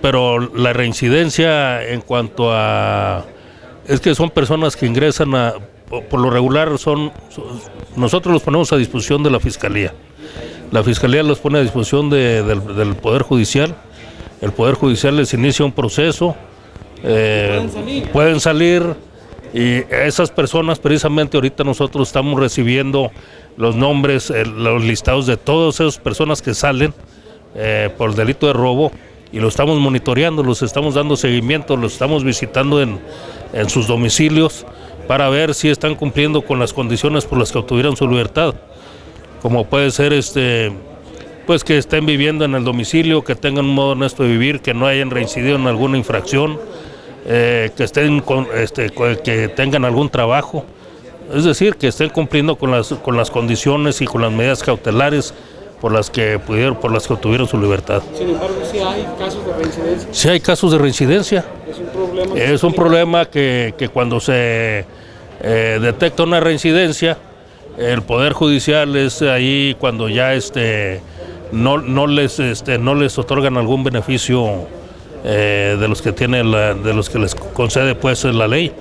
Pero la reincidencia en cuanto a... Es que son personas que ingresan a... Por lo regular son... Nosotros los ponemos a disposición de la Fiscalía. La Fiscalía los pone a disposición de- del, del Poder Judicial. El Poder Judicial les inicia un proceso. eh, pueden salir y esas personas precisamente ahorita nosotros estamos recibiendo los nombres, los listados de todas esas personas que salen eh, por delito de robo y lo estamos monitoreando, los estamos dando seguimiento, los estamos visitando en, en sus domicilios para ver si están cumpliendo con las condiciones por las que obtuvieron su libertad, como puede ser este pues que estén viviendo en el domicilio, que tengan un modo honesto de vivir, que no hayan reincidido en alguna infracción, eh, que estén con, este, que tengan algún trabajo, es decir, que estén cumpliendo con las con las condiciones y con las medidas cautelares por las que pudieron, por las que obtuvieron su libertad. Sin embargo, sí hay casos de reincidencia. Si hay casos de reincidencia, Es un problema. es un problema que, que cuando se eh, detecta una reincidencia, el Poder Judicial es ahí cuando ya este, no, no, les, este, no les otorgan algún beneficio eh, de los que tiene la- de los que les concede pues la ley.